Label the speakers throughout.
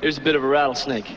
Speaker 1: There's a bit of a rattlesnake.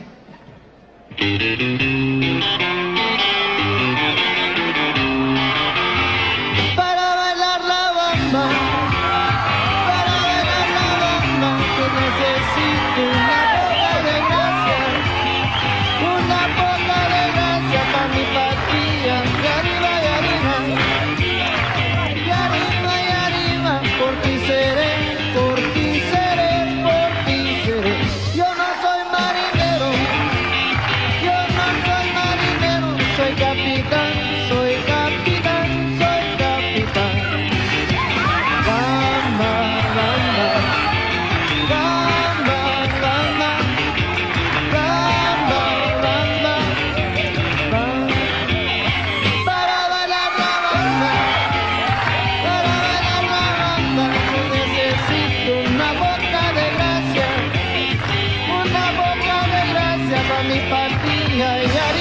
Speaker 1: siapa mi patria ya